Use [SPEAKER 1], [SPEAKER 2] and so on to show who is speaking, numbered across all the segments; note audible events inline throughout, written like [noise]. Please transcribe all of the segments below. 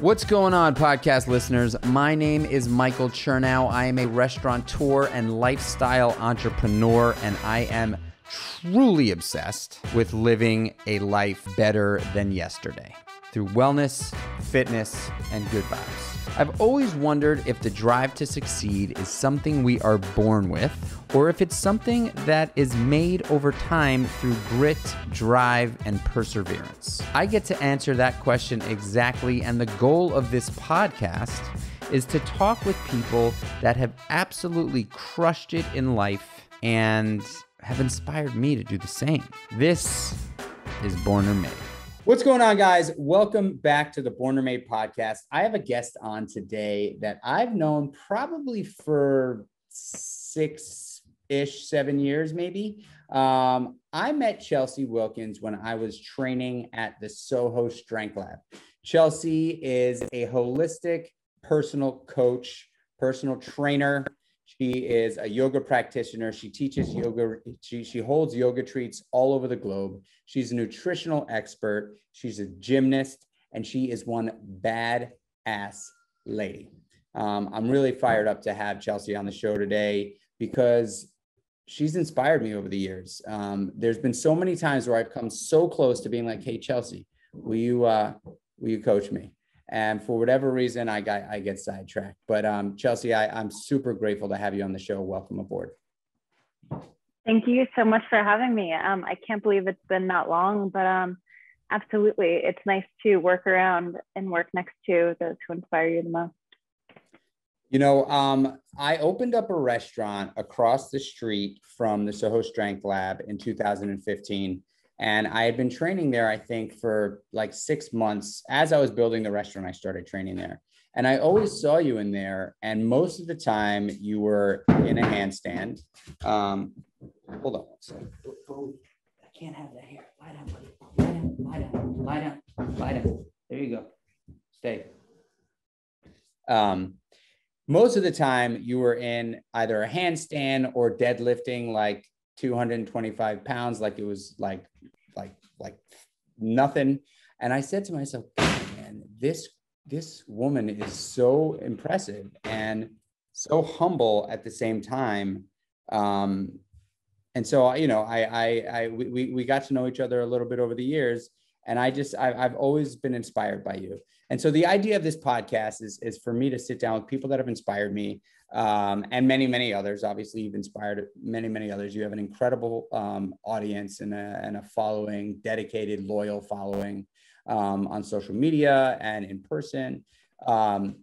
[SPEAKER 1] What's going on, podcast listeners? My name is Michael Chernow. I am a restaurateur and lifestyle entrepreneur, and I am truly obsessed with living a life better than yesterday through wellness, fitness, and good vibes. I've always wondered if the drive to succeed is something we are born with, or if it's something that is made over time through grit, drive, and perseverance. I get to answer that question exactly, and the goal of this podcast is to talk with people that have absolutely crushed it in life and have inspired me to do the same. This is Born or Made. What's going on, guys? Welcome back to the Born or Made podcast. I have a guest on today that I've known probably for six ish, seven years, maybe. Um, I met Chelsey Wilkens when I was training at the Soho Strength Lab. Chelsey is a holistic personal coach, personal trainer. She is a yoga practitioner. She teaches yoga. She, she holds yoga retreats all over the globe. She's a nutritional expert. She's a gymnast, and she is one bad ass lady. Um, I'm really fired up to have Chelsey on the show today because she's inspired me over the years. Um, there's been so many times where I've come so close to being like, "Hey, Chelsey, will you uh, will you coach me?" and for whatever reason i got i get sidetracked. But um, chelsey I, i'm super grateful to have you on the show. Welcome aboard.
[SPEAKER 2] Thank you so much for having me. Um, i can't believe it's been that long but um, absolutely it's nice to work around and work next to those who inspire you the most
[SPEAKER 1] you know um, i opened up a restaurant across the street from the soho strength lab in 2015 and I had been training there, I think, for like six months. As I was building the restaurant, I started training there. And I always saw you in there. And most of the time, you were in a handstand. Um, hold on one second. I can't have that here. Lie down, buddy. Lie down, lie down, lie down, lie down. There you go. Stay. Um, most of the time, you were in either a handstand or deadlifting like 225 pounds, like it was like like like nothing. And I said to myself, man, this this woman is so impressive and so humble at the same time. Um, and so you know, I I, I we we got to know each other a little bit over the years, and I just I, I've always been inspired by you. And so the idea of this podcast is is for me to sit down with people that have inspired me, um, and many, many others. Obviously, you've inspired many, many others. You have an incredible um, audience and a, and a following, dedicated, loyal following um, on social media and in person. Um,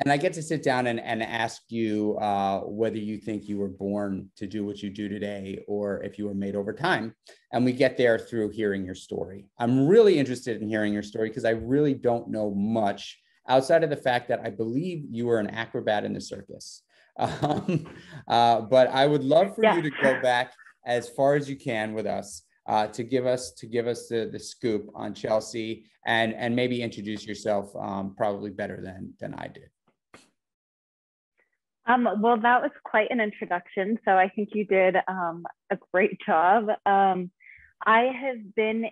[SPEAKER 1] and I get to sit down and, and ask you uh, whether you think you were born to do what you do today or if you were made over time. And we get there through hearing your story. I'm really interested in hearing your story because I really don't know much outside of the fact that I believe you were an acrobat in the circus. [laughs] Um, uh, but I would love for yeah. you to go back as far as you can with us uh, to give us to give us the, the scoop on Chelsey and and maybe introduce yourself um, probably better than than I did.
[SPEAKER 2] Um, well, that was quite an introduction. So I think you did um, a great job. Um, I have been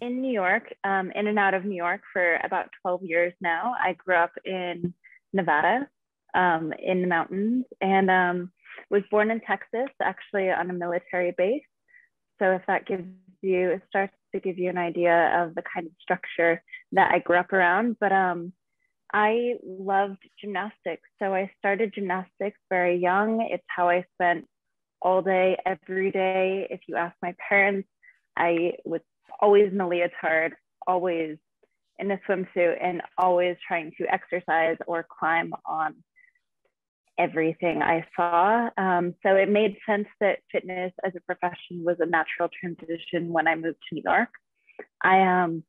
[SPEAKER 2] in New York, um, in and out of New York for about 12 years now. I grew up in Nevada, um, in the mountains, and um, was born in Texas, actually on a military base. So if that gives you, it starts to give you an idea of the kind of structure that I grew up around. But um, I loved gymnastics. So I started gymnastics very young. It's how I spent all day, every day. If you ask my parents, I was always in a leotard, always in a swimsuit, and always trying to exercise or climb on everything I saw. Um, so it made sense that fitness as a profession was a natural transition when I moved to New York. I um,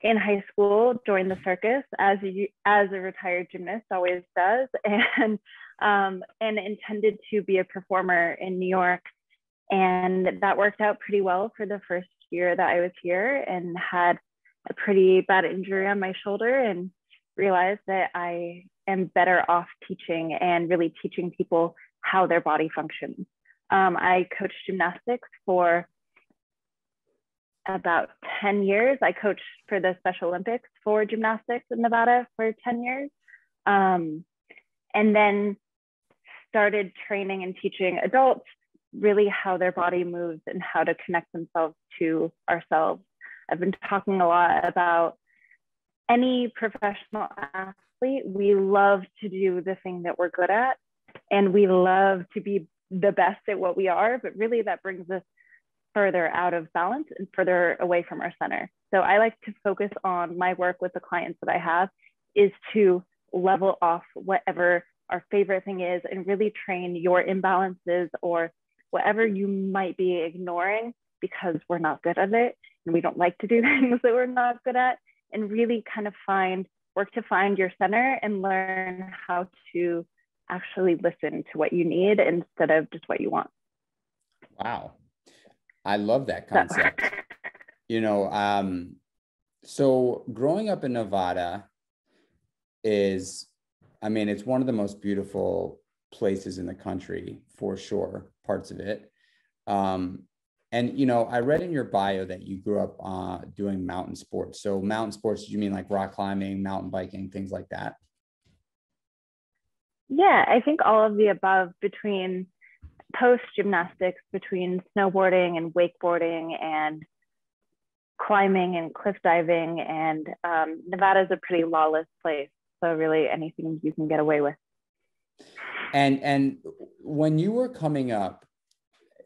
[SPEAKER 2] in high school joined the circus as a, as a retired gymnast always does, [laughs] and um, and intended to be a performer in New York. And that worked out pretty well for the first year that I was here and had a pretty bad injury on my shoulder and realized that I am better off teaching and really teaching people how their body functions. Um, I coached gymnastics for about 10 years. I coached for the Special Olympics for gymnastics in Nevada for 10 years. Um, and then started training and teaching adults really how their body moves and how to connect themselves to ourselves. I've been talking a lot about any professional athlete, we love to do the thing that we're good at, and we love to be the best at what we are, but really that brings us further out of balance and further away from our center. So I like to focus on my work with the clients that I have is to level off whatever our favorite thing is and really train your imbalances or whatever you might be ignoring because we're not good at it and we don't like to do [laughs] things that we're not good at and really kind of find work to find your center and learn how to actually listen to what you need instead of just what you want.
[SPEAKER 1] Wow. I love that concept. you know, um, so growing up in Nevada is, I mean, it's one of the most beautiful places in the country for sure, parts of it. Um, and you know, I read in your bio that you grew up uh, doing mountain sports. So mountain sports, do you mean like rock climbing, mountain biking, things like that?
[SPEAKER 2] Yeah, I think all of the above between post gymnastics, between snowboarding and wakeboarding and climbing and cliff diving. And um, Nevada is a pretty lawless place. So really anything you can get away with.
[SPEAKER 1] And and when you were coming up,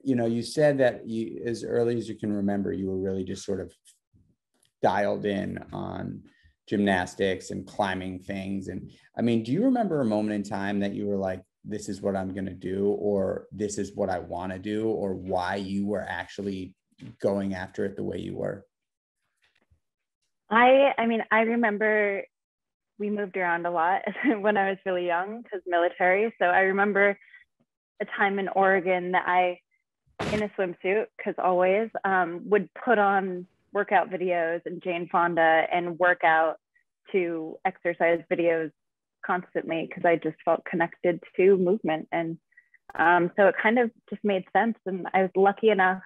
[SPEAKER 1] you know, you said that you as early as you can remember, you were really just sort of dialed in on gymnastics and climbing things. And I mean, do you remember a moment in time that you were like, this is what I'm going to do, or this is what I want to do, or why you were actually going after it the way you were?
[SPEAKER 2] I, I mean, I remember we moved around a lot [laughs] when I was really young because military. So I remember a time in Oregon that I, in a swimsuit, because always, um, would put on workout videos and Jane Fonda and work out to exercise videos constantly because I just felt connected to movement. And um, so it kind of just made sense. And I was lucky enough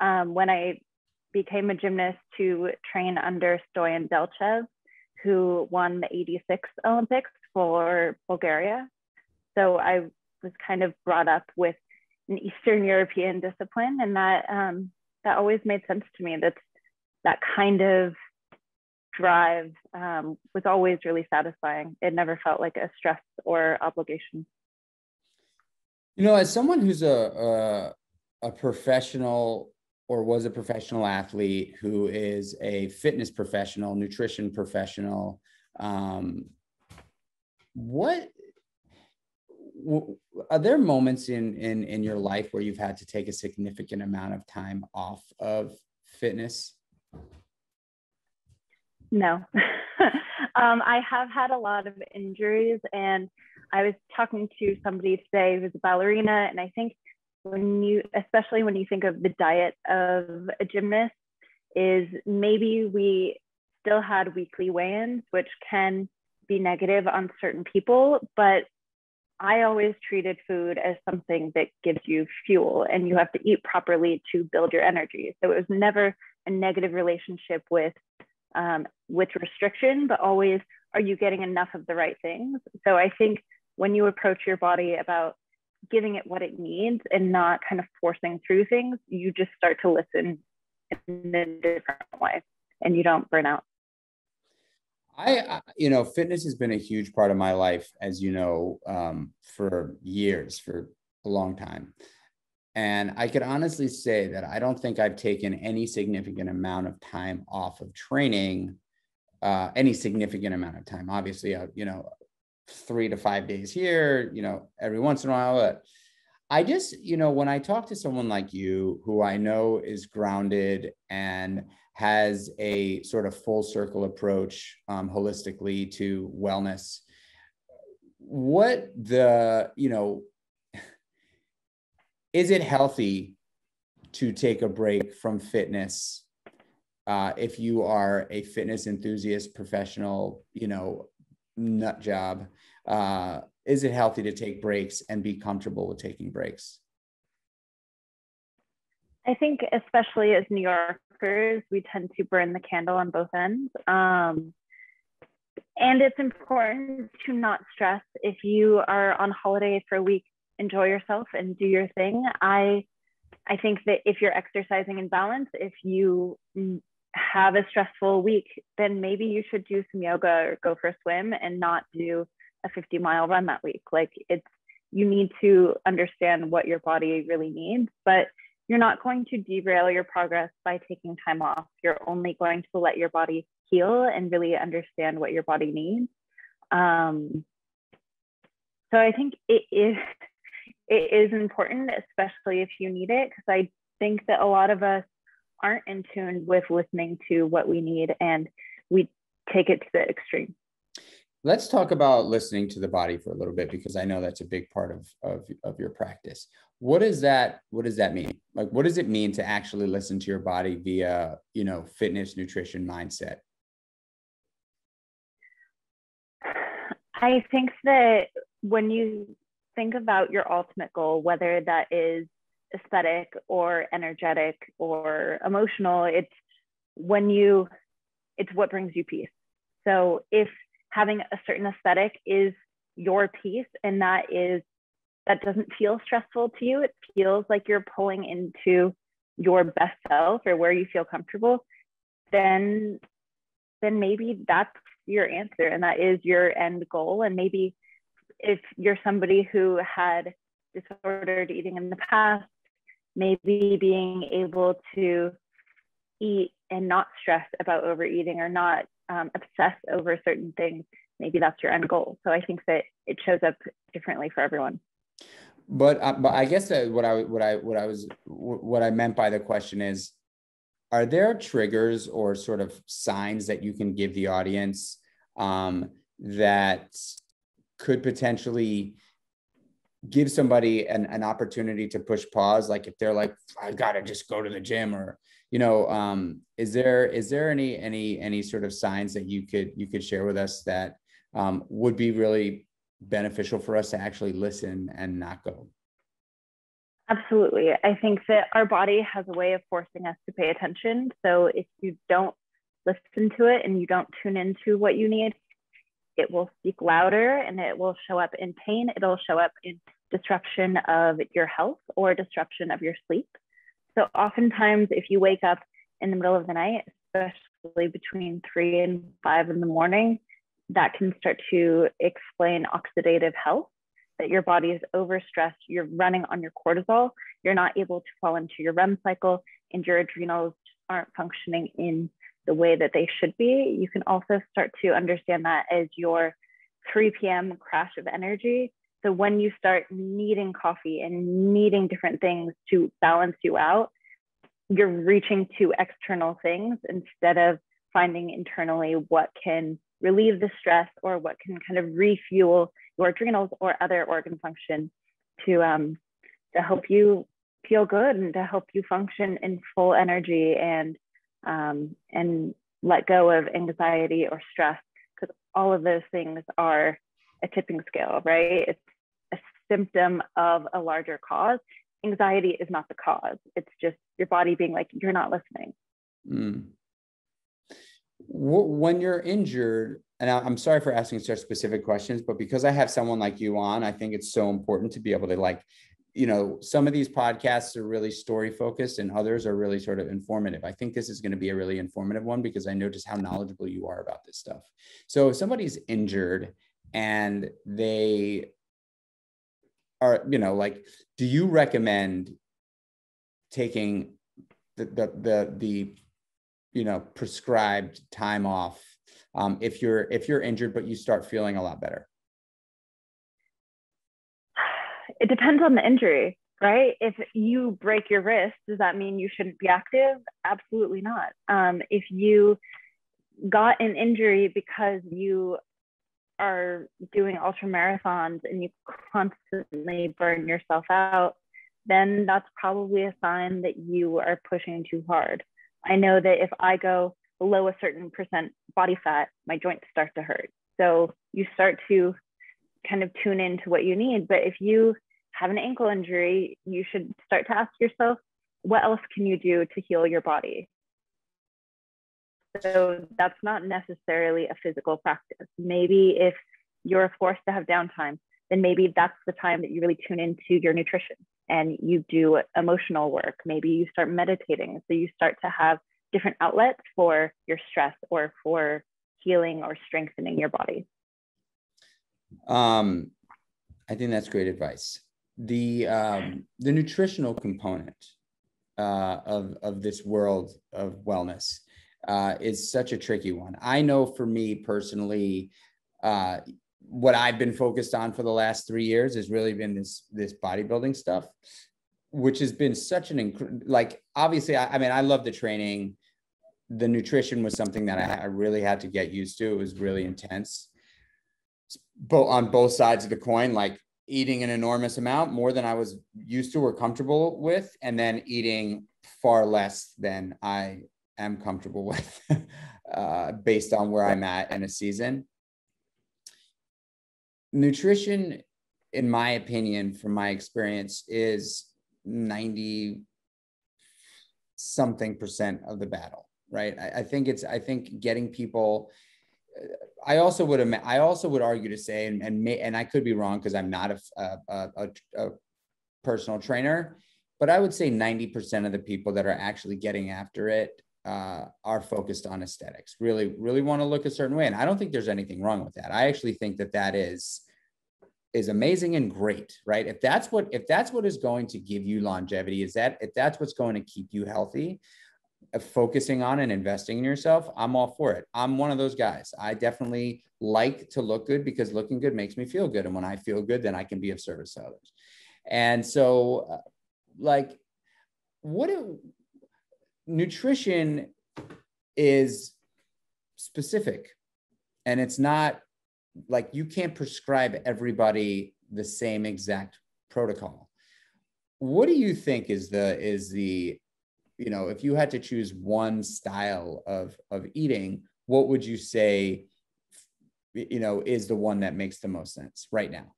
[SPEAKER 2] um, when I became a gymnast to train under Stoyan Delchev, who won the 86 Olympics for Bulgaria. So I was kind of brought up with an Eastern European discipline, and that um, that always made sense to me. That's that kind of drive um, was always really satisfying. It never felt like a stress or obligation.
[SPEAKER 1] You know, as someone who's a, a, a professional or was a professional athlete who is a fitness professional, nutrition professional, um, what are there moments in in in your life where you've had to take a significant amount of time off of fitness
[SPEAKER 2] no. [laughs] um, I have had a lot of injuries, and I was talking to somebody today who's a ballerina, and I think when you, especially when you think of the diet of a gymnast, is maybe we still had weekly weigh-ins, which can be negative on certain people, but I always treated food as something that gives you fuel and you have to eat properly to build your energy. So it was never a negative relationship with um, with restriction, but always are you getting enough of the right things? So I think when you approach your body about giving it what it needs and not kind of forcing through things, you just start to listen in a different way and you don't burn out.
[SPEAKER 1] I, you know, fitness has been a huge part of my life, as you know, um, for years, for a long time. And I could honestly say that I don't think I've taken any significant amount of time off of training, uh, any significant amount of time. Obviously, uh, you know, three to five days here, you know, every once in a while. But I just, you know, when I talk to someone like you, who I know is grounded and has a sort of full circle approach um, holistically to wellness, what the, you know, is it healthy to take a break from fitness uh, if you are a fitness enthusiast professional you know nut job uh, is it healthy to take breaks and be comfortable with taking breaks
[SPEAKER 2] i think especially as new yorkers we tend to burn the candle on both ends. Um, and it's important to not stress if you are on holiday for a week, enjoy yourself and do your thing. I I think that if you're exercising in balance, if you have a stressful week, then maybe you should do some yoga or go for a swim and not do a 50 mile run that week. Like it's, you need to understand what your body really needs, but you're not going to derail your progress by taking time off. You're only going to let your body heal and really understand what your body needs. Um, so I think it is it is important, especially if you need it, because I think that a lot of us aren't in tune with listening to what we need and we take it to the extreme.
[SPEAKER 1] Let's talk about listening to the body for a little bit because I know that's a big part of, of, of your practice. What does that what does that mean? Like what does it mean to actually listen to your body via, you know, fitness, nutrition, mindset?
[SPEAKER 2] I think that when you think about your ultimate goal, whether that is aesthetic or energetic or emotional, it's when you, it's what brings you peace. So if having a certain aesthetic is your peace and that is, that doesn't feel stressful to you, it feels like you're pulling into your best self or where you feel comfortable, then then maybe that's your answer and that is your end goal and maybe if you're somebody who had disordered eating in the past, maybe being able to eat and not stress about overeating or not um, obsess over certain things, maybe that's your end goal. So I think that it shows up differently for everyone.
[SPEAKER 1] But, uh, but I guess what I what I what I was what I meant by the question is, are there triggers or sort of signs that you can give the audience um, that could potentially give somebody an, an opportunity to push pause like if they're like i gotta just go to the gym or you know um, is there is there any any any sort of signs that you could you could share with us that um, would be really beneficial for us to actually listen and not go?
[SPEAKER 2] Absolutely. I think that our body has a way of forcing us to pay attention. So if you don't listen to it and you don't tune into what you need it will speak louder and it will show up in pain. It'll show up in disruption of your health or disruption of your sleep. So, oftentimes, if you wake up in the middle of the night, especially between three and five in the morning, that can start to explain oxidative health, that your body is overstressed, you're running on your cortisol, you're not able to fall into your REM cycle, and your adrenals aren't functioning in the way that they should be, you can also start to understand that as your 3 p.m. crash of energy. So when you start needing coffee and needing different things to balance you out, you're reaching to external things instead of finding internally what can relieve the stress or what can kind of refuel your adrenals or other organ function to um, to help you feel good and to help you function in full energy and um, and let go of anxiety or stress because all of those things are a tipping scale, right? It's a symptom of a larger cause. Anxiety is not the cause. It's just your body being like, you're not listening. Mm.
[SPEAKER 1] When you're injured, and I'm sorry for asking such specific questions, but because I have someone like you on, I think it's so important to be able to like you know some of these podcasts are really story focused and others are really sort of informative. I think this is going to be a really informative one because i know just how knowledgeable you are about this stuff. So if somebody's injured and they are you know like do you recommend taking the the the, the you know prescribed time off um, if you're if you're injured but you start feeling a lot better
[SPEAKER 2] it depends on the injury, right? If you break your wrist, does that mean you shouldn't be active? Absolutely not. Um, if you got an injury because you are doing ultra marathons and you constantly burn yourself out, then that's probably a sign that you are pushing too hard. I know that if I go below a certain percent body fat, my joints start to hurt. So you start to kind of tune into what you need. But if you have an ankle injury, you should start to ask yourself, what else can you do to heal your body? So that's not necessarily a physical practice. Maybe if you're forced to have downtime, then maybe that's the time that you really tune into your nutrition and you do emotional work. Maybe you start meditating. So you start to have different outlets for your stress or for healing or strengthening your body.
[SPEAKER 1] Um, I think that's great advice. The um, the nutritional component uh, of of this world of wellness uh, is such a tricky one. I know for me personally, uh, what I've been focused on for the last three years has really been this this bodybuilding stuff, which has been such an inc- like obviously I, I, mean I love the training, the nutrition was something that I, I really had to get used to. It was really intense, both on both sides of the coin, like eating an enormous amount more than I was used to or comfortable with, and then eating far less than I am comfortable [laughs] with uh, based on where I'm at in a season. Nutrition, in my opinion, from my experience, is 90 something percent of the battle, right? I, I think it's, I think getting people, I also would I also would argue to say, and and, may, and I could be wrong because I'm not a, a, a, a personal trainer, but I would say 90% of the people that are actually getting after it uh, are focused on aesthetics really really want to look a certain way and i don't think there's anything wrong with that. I actually think that that is is amazing and great right? If that's what if that's what is going to give you longevity is that if that's what's going to keep you healthy focusing on and investing in yourself i'm all for it. I'm one of those guys. I definitely like to look good because looking good makes me feel good. And when i feel good then i can be of service to others. And so uh, like what do, nutrition is specific and it's not like you can't prescribe everybody the same exact protocol. What do you think is the is the you know if you had to choose one style of of eating what would you say you know is the one that makes the most sense right now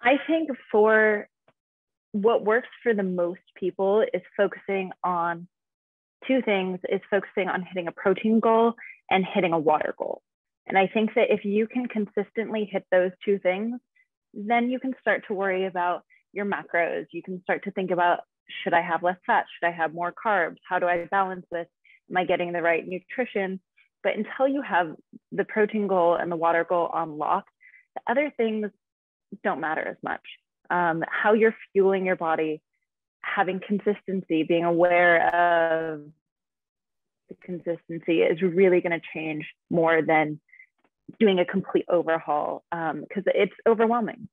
[SPEAKER 2] i think for what works for the most people is focusing on two things is focusing on hitting a protein goal and hitting a water goal. And I think that if you can consistently hit those two things, then you can start to worry about your macros. You can start to think about should I have less fat? Should I have more carbs? How do I balance this? Am I getting the right nutrition? But until you have the protein goal and the water goal on lock, the other things don't matter as much um, how you're fueling your body, having consistency, being aware of the consistency is really going to change more than doing a complete overhaul because um, it's overwhelming.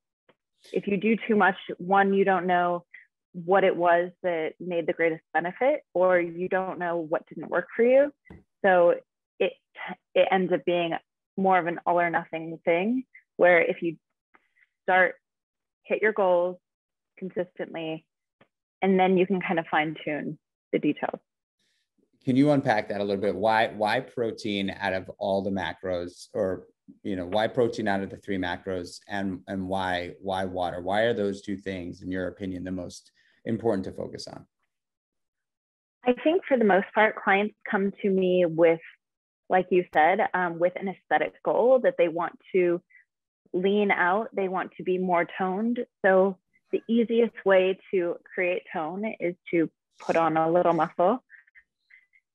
[SPEAKER 2] If you do too much, one, you don't know what it was that made the greatest benefit, or you don't know what didn't work for you. So it it ends up being more of an all or nothing thing where if you start hit your goals consistently, and then you can kind of fine tune the details.
[SPEAKER 1] Can you unpack that a little bit? Why why protein out of all the macros, or you know why protein out of the three macros, and and why why water? Why are those two things, in your opinion, the most important to focus on?
[SPEAKER 2] I think for the most part, clients come to me with, like you said, um, with an aesthetic goal that they want to lean out, they want to be more toned. So the easiest way to create tone is to put on a little muscle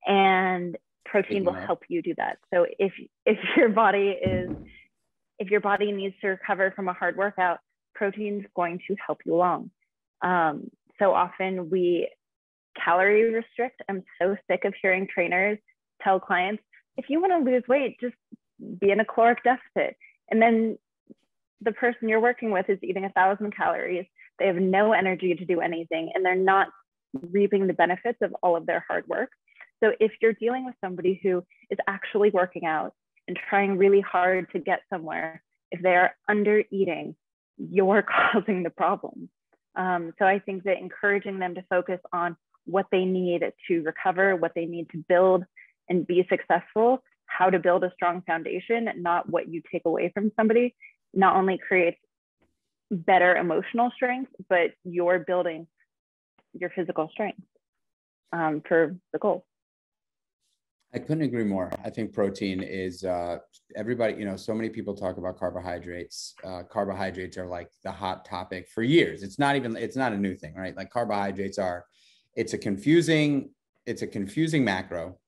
[SPEAKER 2] and protein will help you do that. So if if [laughs] your body is if your body needs to recover from a hard workout, protein's going to help you along. Um, so often we calorie restrict. I'm so sick of hearing trainers tell clients, if you want to lose weight, just be in a caloric deficit. And then the person you're working with is eating a thousand calories. They have no energy to do anything and they're not reaping the benefits of all of their hard work. So if you're dealing with somebody who is actually working out and trying really hard to get somewhere, if they're under eating, you're [laughs] causing the problem. Um, so I think that encouraging them to focus on what they need to recover, what they need to build and be successful, how to build a strong foundation, not what you take away from somebody, not only creates better emotional strength, but you're building your physical strength um, for the goal.
[SPEAKER 1] I couldn't agree more. I think protein is uh, everybody, you know, so many people talk about carbohydrates. Uh, carbohydrates are like the hot topic for years. It's not even, it's not a new thing, right? Like carbohydrates are, it's a confusing, it's a confusing macro.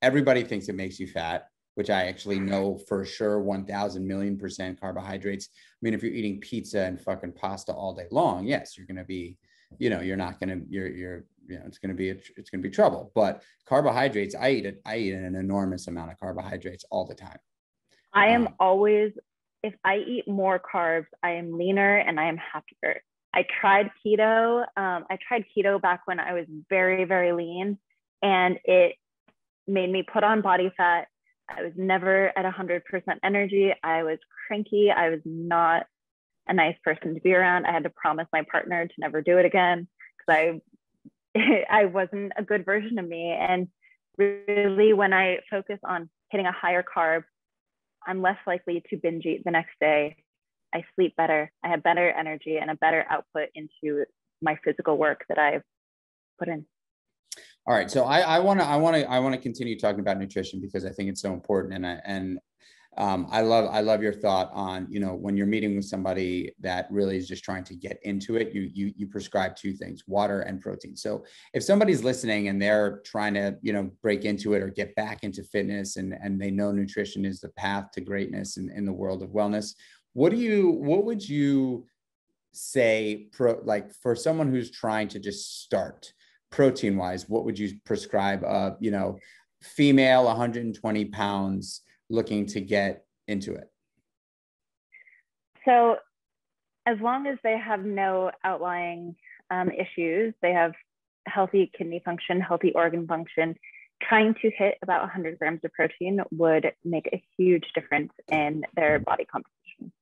[SPEAKER 1] Everybody thinks it makes you fat, which I actually know for sure 1000 million percent carbohydrates. I mean, if you're eating pizza and fucking pasta all day long, yes, you're going to be, you know, you're not going to, you're, you're, you know, it's going to be, a, it's going to be trouble. But carbohydrates, I eat it. I eat an enormous amount of carbohydrates all the time.
[SPEAKER 2] I am um, always, if I eat more carbs, I am leaner and I am happier. I tried keto. Um, I tried keto back when I was very, very lean, and it made me put on body fat. I was never at 100% energy. I was cranky. I was not a nice person to be around. I had to promise my partner to never do it again because I [laughs] I wasn't a good version of me. And really, when I focus on hitting a higher carb, I'm less likely to binge eat the next day. I sleep better. I have better energy and a better output into my physical work that I've put in.
[SPEAKER 1] All right. So I want to I want to I want to continue talking about nutrition because I think it's so important and I, and um, I love I love your thought on you know when you're meeting with somebody that really is just trying to get into it you you you prescribe two things water and protein. So if somebody's listening and they're trying to you know break into it or get back into fitness and and they know nutrition is the path to greatness in, in the world of wellness what do you what would you say pro like for someone who's trying to just start protein wise what would you prescribe uh you know female 120 pounds looking to get into it?
[SPEAKER 2] So, as long as they have no outlying um, issues, they have healthy kidney function, healthy organ function, trying to hit about 100 grams of protein would make a huge difference in their body composition.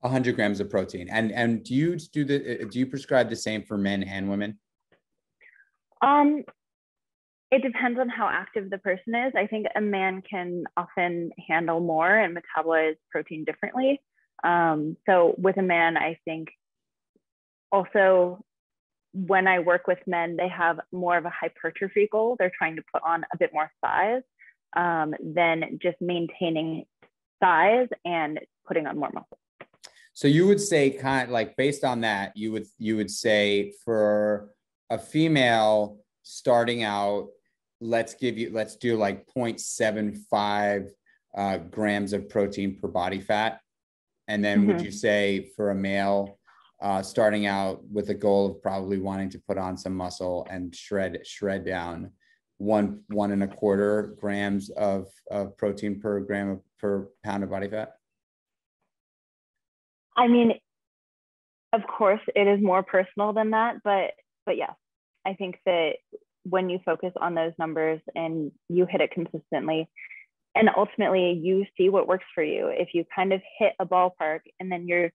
[SPEAKER 1] 100 grams of protein, and and do you do the do you prescribe the same for men and women?
[SPEAKER 2] Um, it depends on how active the person is. I think a man can often handle more and metabolize protein differently. Um, so with a man, I think also when I work with men, they have more of a hypertrophy goal. They're trying to put on a bit more size um, than just maintaining size and putting on more muscle.
[SPEAKER 1] So you would say kind of like based on that, you would you would say for a female starting out let's give you let's do like 0.75 uh, grams of protein per body fat and then mm-hmm. would you say for a male uh, starting out with a goal of probably wanting to put on some muscle and shred shred down one one and a quarter grams of, of protein per gram of, per pound of body fat
[SPEAKER 2] i mean of course it is more personal than that but but yes i think that when you focus on those numbers and you hit it consistently. And ultimately you see what works for you. If you kind of hit a ballpark and then you're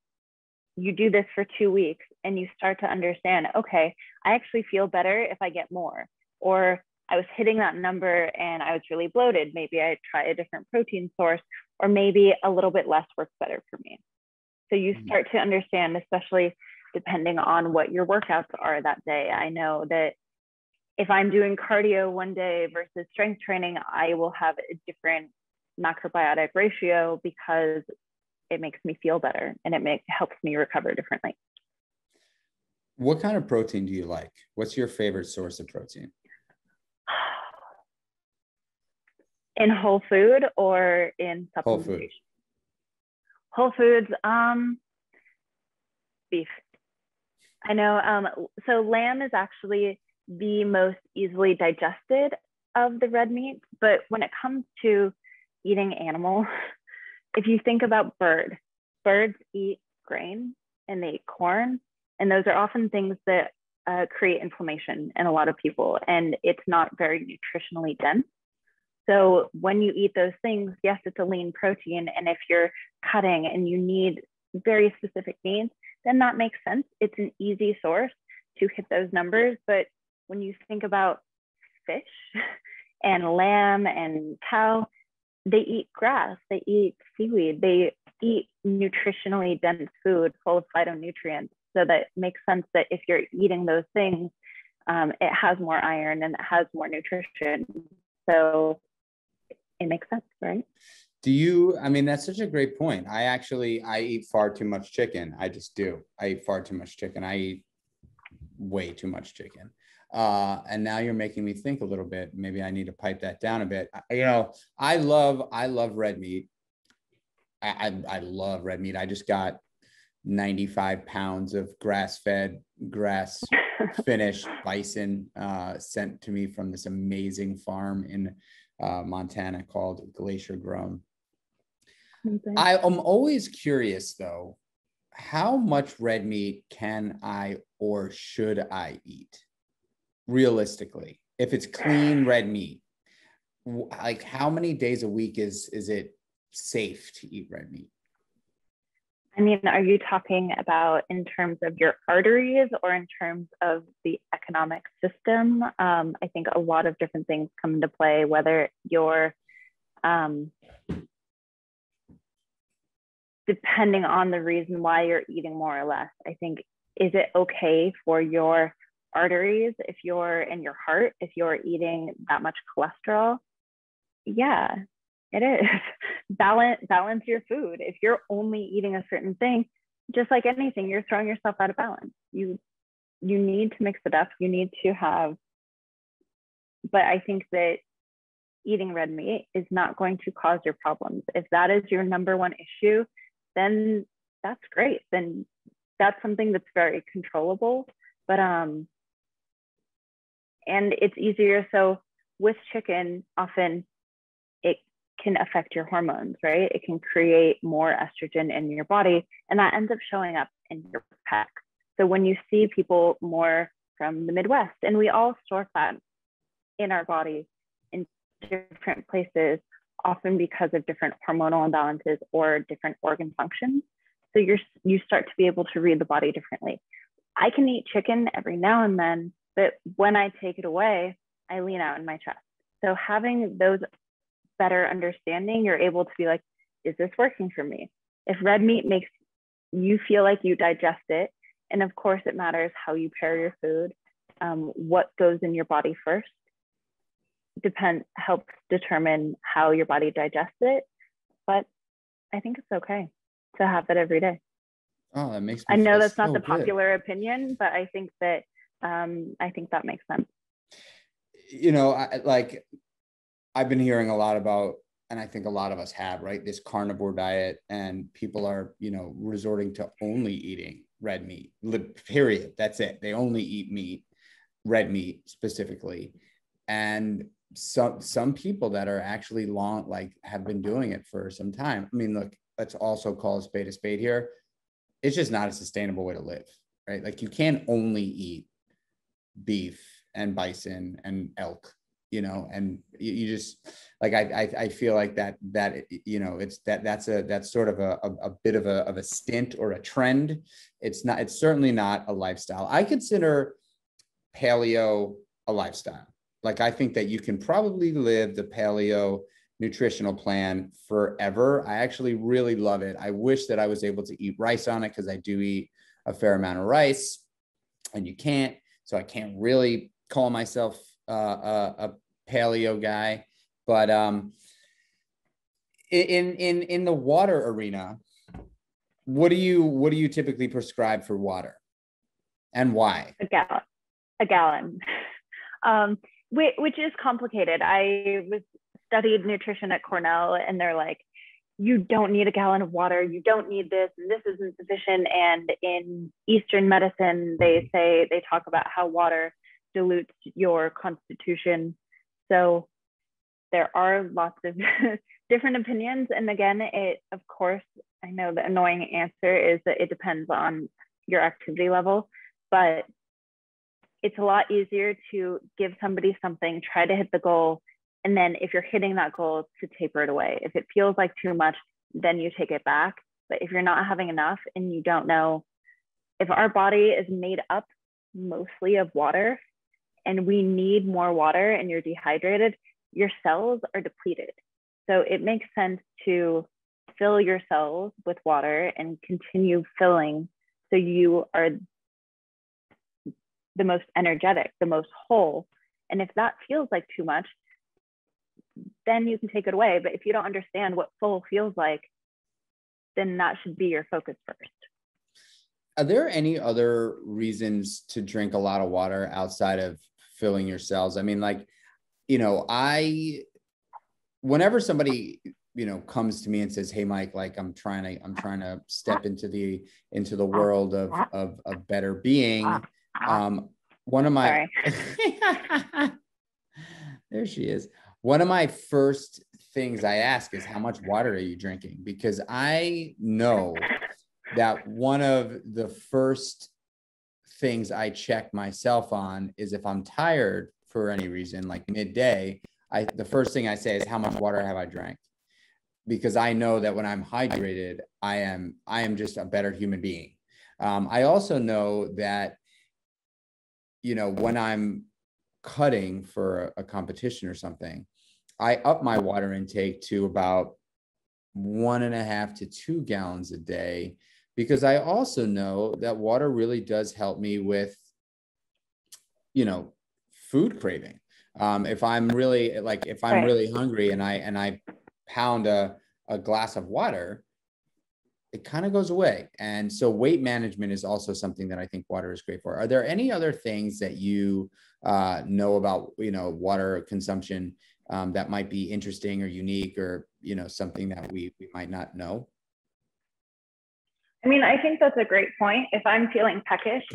[SPEAKER 2] you do this for two weeks and you start to understand okay i actually feel better if i get more. Or i was hitting that number and i was really bloated. Maybe i try a different protein source or maybe a little bit less works better for me. So you mm-hmm. start to understand especially depending on what your workouts are that day. I know that if I'm doing cardio one day versus strength training, I will have a different macrobiotic ratio because it makes me feel better and it makes helps me recover differently.
[SPEAKER 1] What kind of protein do you like? What's your favorite source of protein? [sighs]
[SPEAKER 2] In whole food or in supplementation? Whole food. Whole foods, um, beef. I know. Um, so lamb is actually the most easily digested of the red meats. But when it comes to eating animals, [laughs] if you think about bird, birds eat grain and they eat corn, and those are often things that uh, create inflammation in a lot of people, and it's not very nutritionally dense. So when you eat those things, yes, it's a lean protein, and if you're cutting and you need very specific needs, then that makes sense. It's an easy source to hit those numbers, but when you think about fish [laughs] and lamb and cow, they eat grass, they eat seaweed, they eat nutritionally dense food full of phytonutrients. So that makes sense that if you're eating those things, um, it has more iron and it has more nutrition. So it makes sense, right?
[SPEAKER 1] Do you, I mean, that's such a great point. I actually, I eat far too much chicken. I just do. I eat far too much chicken. I eat way too much chicken. Uh, and now you're making me think a little bit. Maybe I need to pipe that down a bit. You know, I love, I love red meat. I, I, I love red meat. I just got 95 pounds of grass fed, grass [laughs] finished bison uh, sent to me from this amazing farm in uh, Montana called Glacier Grown. Okay. I am always curious though, how much red meat can I or should I eat realistically? If it's clean red meat, like how many days a week is is it safe to eat red meat?
[SPEAKER 2] I mean, are you talking about in terms of your arteries or in terms of the economic system? Um, I think a lot of different things come into play, whether you're, um, depending on the reason why you're eating more or less. I think, is it okay for your arteries if you're in your heart, if you're eating that much cholesterol? Yeah, it is. [laughs] balance balance your food. If you're only eating a certain thing, just like anything, you're throwing yourself out of balance. You you need to mix it up. You need to have but I think that eating red meat is not going to cause your problems. If that is your number one issue, then that's great. Then that's something that's very controllable. But um and it's easier so with chicken often it can affect your hormones, right? It can create more estrogen in your body, and that ends up showing up in your pec. So when you see people more from the Midwest, and we all store fat in our bodies in different places, often because of different hormonal imbalances or different organ functions. So you're you start to be able to read the body differently. I can eat chicken every now and then, but when I take it away, I lean out in my chest. So having those better understanding, you're able to be like, is this working for me? If red meat makes you feel like you digest it, and of course it matters how you pair your food, um, what goes in your body first, depend helps determine how your body digests it. But I think it's okay to have that every day.
[SPEAKER 1] Oh, that makes.
[SPEAKER 2] I know that's not so the popular good. opinion, but I think that um, I think that makes sense.
[SPEAKER 1] You know, I, like I've been hearing a lot about, and I think a lot of us have, right? This carnivore diet, and people are, you know, resorting to only eating red meat, period. That's it. They only eat meat, red meat specifically. And some some people that are actually long, like have been doing it for some time. I mean, look, let's also call a spade a spade here. It's just not a sustainable way to live, right? Like you can't only eat beef and bison and elk you know and you, you just like I, I, I feel like that that you know it's that that's a that's sort of a, a, a, bit of a of a stint or a trend. It's not it's certainly not a lifestyle. I consider paleo a lifestyle. Like i think that you can probably live the paleo nutritional plan forever. I actually really love it. I wish that i was able to eat rice on it because i do eat a fair amount of rice and you can't so i can't really call myself uh, a, paleo guy, but um, in in in the water arena, what do you what do you typically prescribe for water, and why?
[SPEAKER 2] A gallon, a gallon, [laughs] um, which, which is complicated. I was studied nutrition at Cornell, and they're like, you don't need a gallon of water, you don't need this, and this isn't sufficient. And in Eastern medicine, they mm-hmm. say they talk about how water dilutes your constitution so there are lots of [laughs] different opinions. And again, it, of course, I know the annoying answer is that it depends on your activity level, but it's a lot easier to give somebody something, try to hit the goal, and then if you're hitting that goal, to taper it away. If it feels like too much, then you take it back. But if you're not having enough and you don't know, if our body is made up mostly of water, and we need more water and you're dehydrated, your cells are depleted. So it makes sense to fill your cells with water and continue filling so you are the most energetic, the most whole. And if that feels like too much, then you can take it away. But if you don't understand what full feels like, then that should be your focus first.
[SPEAKER 1] Are there any other reasons to drink a lot of water outside of filling your cells? I mean, like, you know, I, whenever somebody, you know, comes to me and says, Hey, Mike, like I'm trying to, I'm trying to step into the, into the world of, of, of better being. Um, one of my, [laughs] there she is. One of my first things I ask is how much water are you drinking? Because I know that one of the first things I check myself on is if I'm tired for any reason, like midday, I the first thing I say is how much water have I drank? Because I know that when I'm hydrated, I am I am just a better human being. Um, I also know that you know when I'm cutting for a, a competition or something, I up my water intake to about one and a half to two gallons a day because I also know that water really does help me with, you know, food craving. Um, if I'm really like if I'm right. really hungry and I and I pound a, a glass of water, it kind of goes away. And so weight management is also something that I think water is great for. Are there any other things that you uh, know about, you know, water consumption um, that might be interesting or unique or, you know, something that we, we might not know?
[SPEAKER 2] I mean, I think that's a great point. If I'm feeling peckish,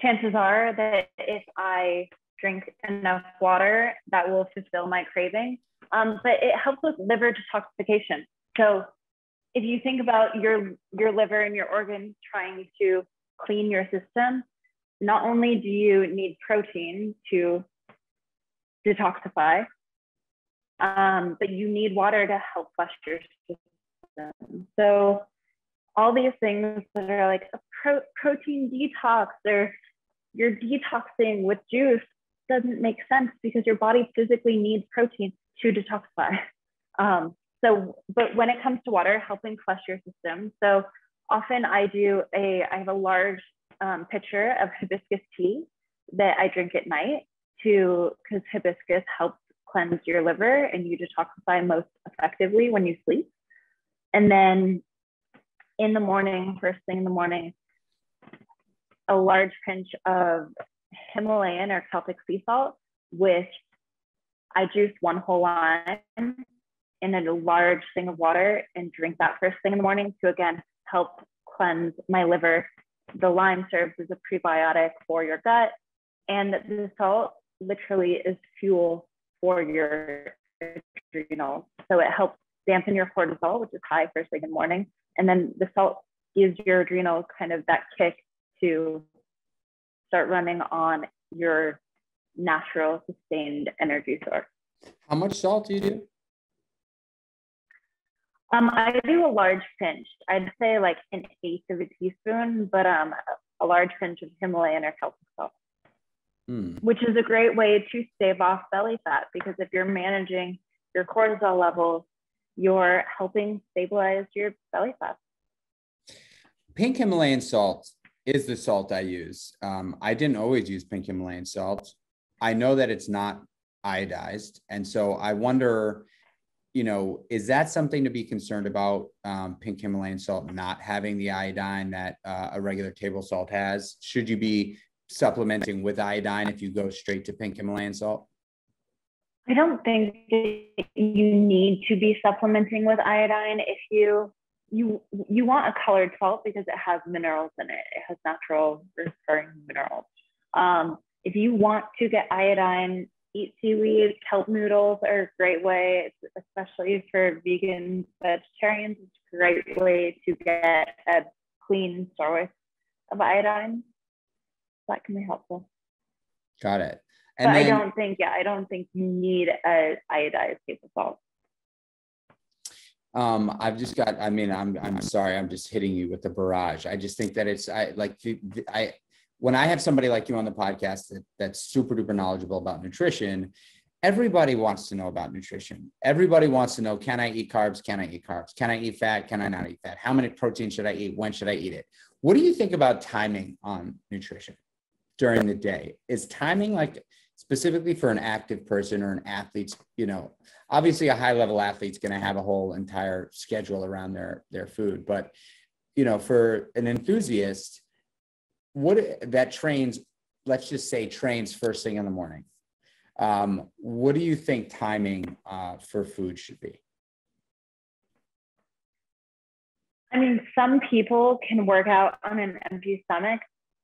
[SPEAKER 2] chances are that if I drink enough water, that will fulfill my craving. Um, but it helps with liver detoxification. So if you think about your your liver and your organs trying to clean your system, not only do you need protein to detoxify, um, but you need water to help flush your system. So all these things that are like a pro- protein detox or you're detoxing with juice doesn't make sense because your body physically needs protein to detoxify. Um, so, but when it comes to water, helping flush your system. So often I do a, I have a large um, pitcher of hibiscus tea that I drink at night to, because hibiscus helps cleanse your liver and you detoxify most effectively when you sleep. And then in the morning, first thing in the morning, a large pinch of Himalayan or Celtic sea salt with I juice one whole lime in a large thing of water and drink that first thing in the morning to again help cleanse my liver. The lime serves as a prebiotic for your gut, and the salt literally is fuel for your adrenals. So it helps dampen your cortisol, which is high first thing in the morning, and then the salt gives your adrenals kind of that kick to start running on your natural sustained energy source.
[SPEAKER 1] How much salt do you do?
[SPEAKER 2] Um, I do a large pinch. I'd say like an eighth of a teaspoon, but um, a large pinch of Himalayan or Celtic salt, mm. which is a great way to stave off belly fat because if you're managing your cortisol levels, you're helping stabilize your belly fat.
[SPEAKER 1] Pink Himalayan salt is the salt I use. Um, I didn't always use pink Himalayan salt. I know that it's not iodized. And so I wonder you know, is that something to be concerned about? Um, pink Himalayan salt not having the iodine that uh, a regular table salt has. Should you be supplementing with iodine if you go straight to pink Himalayan salt?
[SPEAKER 2] I don't think you need to be supplementing with iodine if you you you want a colored salt because it has minerals in it. It has natural recurring minerals. Um, if you want to get iodine eat seaweed. Kelp noodles are a great way, especially for vegan vegetarians. It's a great way to get a clean source of iodine. That can be helpful.
[SPEAKER 1] Got it.
[SPEAKER 2] And but then, I don't think, yeah, I don't think you need a iodized table salt.
[SPEAKER 1] Um, I've just got. I mean, I'm. I'm sorry. I'm just hitting you with the barrage. I just think that it's. I like. I when I have somebody like you on the podcast that, that's super duper knowledgeable about nutrition, everybody wants to know about nutrition. Everybody wants to know can I eat carbs? Can I eat carbs? Can I eat fat? Can I not eat fat? How many protein should I eat? When should I eat it? What do you think about timing on nutrition during the day? Is timing like specifically for an active person or an athlete, you know, obviously a high level athlete's going to have a whole entire schedule around their their food, but you know, for an enthusiast, what that trains, let's just say trains first thing in the morning. Um, what do you think timing uh, for food should be?
[SPEAKER 2] I mean, some people can work out on an empty stomach.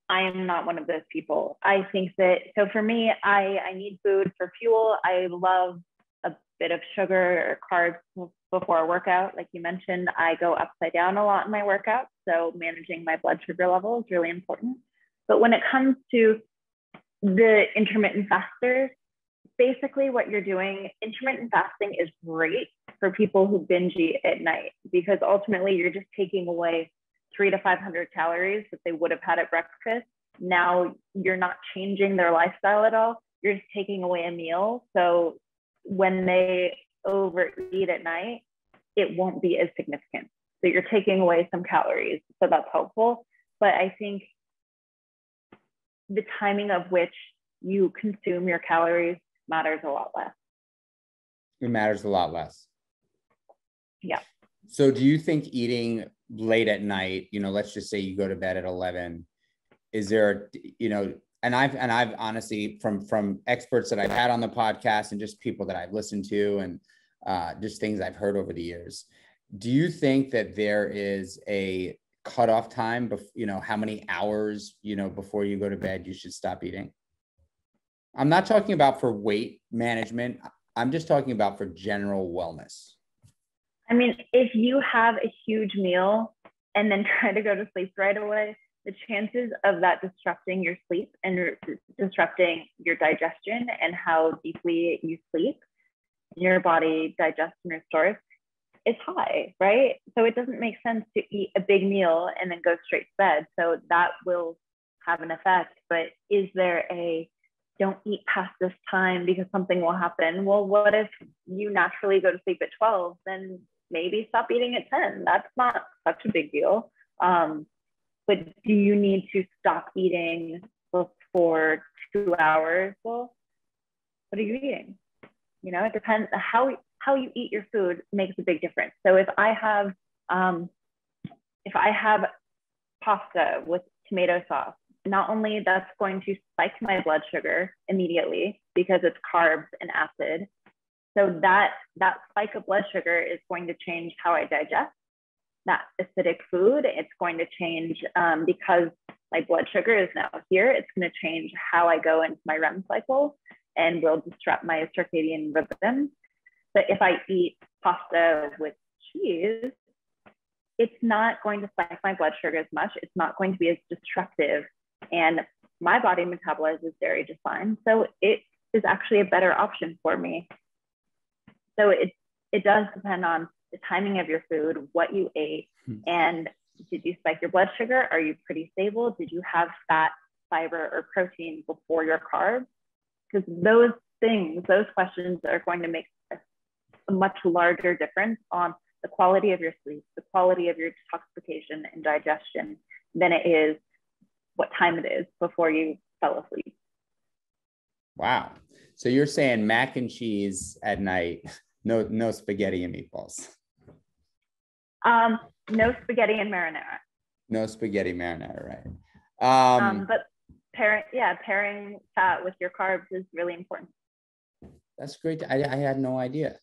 [SPEAKER 2] I am not one of those people. I think that so for me, I, I need food for fuel. I love a bit of sugar or carbs before a workout. Like you mentioned, I go upside down a lot in my workout. So managing my blood sugar level is really important. But when it comes to the intermittent fasters, basically what you're doing, intermittent fasting is great for people who binge eat at night because ultimately you're just taking away three to 500 calories that they would have had at breakfast. Now you're not changing their lifestyle at all. You're just taking away a meal. So when they overeat at night, it won't be as significant. So you're taking away some calories. So that's helpful. But I think the timing of which you consume your calories matters a lot less.
[SPEAKER 1] It matters a lot less.
[SPEAKER 2] Yeah.
[SPEAKER 1] So do you think eating late at night, you know, let's just say you go to bed at 11, is there, you know, and I've and I've honestly from from experts that I've had on the podcast and just people that I've listened to and uh, just things I've heard over the years. Do you think that there is a cutoff time? Bef- you know, how many hours you know before you go to bed you should stop eating? I'm not talking about for weight management. I'm just talking about for general wellness.
[SPEAKER 2] I mean, if you have a huge meal and then [laughs] try to go to sleep right away, the chances of that disrupting your sleep and disrupting your digestion and how deeply you sleep, your body digests and restores is high, right? So it doesn't make sense to eat a big meal and then go straight to bed. So that will have an effect. But is there a don't eat past this time because something will happen. Well, what if you naturally go to sleep at 12? Then maybe stop eating at 10. That's not such a big deal. Um, but do you need to stop eating before two hours? Well, what are you eating? You know, it depends how how you eat your food makes a big difference. So if I have um, if I have pasta with tomato sauce not only that's going to spike my blood sugar immediately because it's carbs and acid. So that that spike of blood sugar is going to change how I digest that acidic food. It's going to change um, because my blood sugar is now here. It's going to change how I go into my REM cycle and will disrupt my circadian rhythm. But if I eat pasta with cheese, it's not going to spike my blood sugar as much. It's not going to be as destructive and my body metabolizes dairy just fine. So it is actually a better option for me. So it, it does depend on the timing of your food, what you ate, hmm. and did you spike your blood sugar? Are you pretty stable? Did you have fat, fiber, or protein before your carbs? Because those things, those questions are going to make a, a much larger difference on the quality of your sleep, the quality of your detoxification and digestion than it is what time it is before you fell asleep.
[SPEAKER 1] Wow. So you're saying mac and cheese at night, no no spaghetti and meatballs.
[SPEAKER 2] Um, no spaghetti and marinara.
[SPEAKER 1] No spaghetti marinara, right?
[SPEAKER 2] Um, um, but pairing, yeah, pairing fat with your carbs is really important.
[SPEAKER 1] That's great. I, I had no idea.